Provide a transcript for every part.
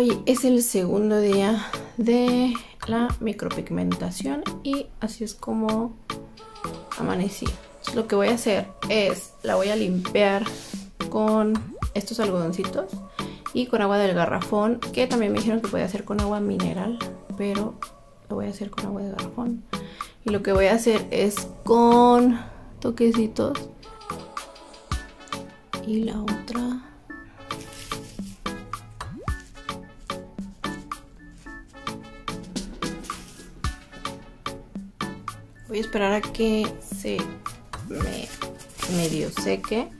Hoy es el segundo día de la micropigmentación y así es como amanecí. Lo que voy a hacer es, la voy a limpiar con estos algodoncitos y con agua del garrafón, que también me dijeron que podía hacer con agua mineral, pero lo voy a hacer con agua de garrafón. Y lo que voy a hacer es con toquecitos y la otra Voy a esperar a que se me medio seque.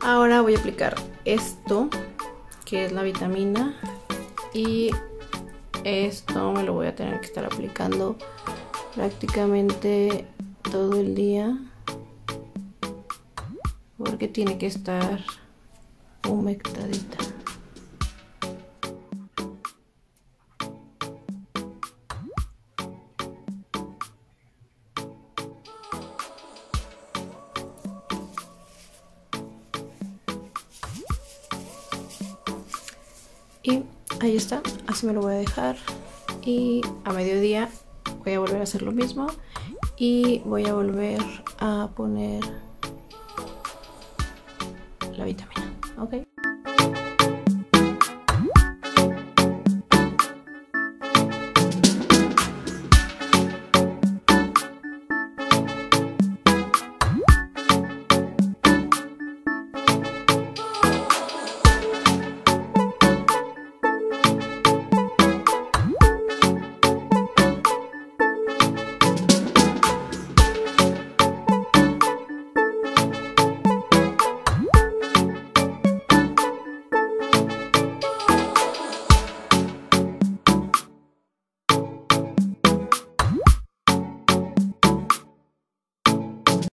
Ahora voy a aplicar esto, que es la vitamina, y esto me lo voy a tener que estar aplicando prácticamente todo el día porque tiene que estar humectadita. Y ahí está, así me lo voy a dejar. Y a mediodía voy a volver a hacer lo mismo. Y voy a volver a poner la vitamina. ¿Ok?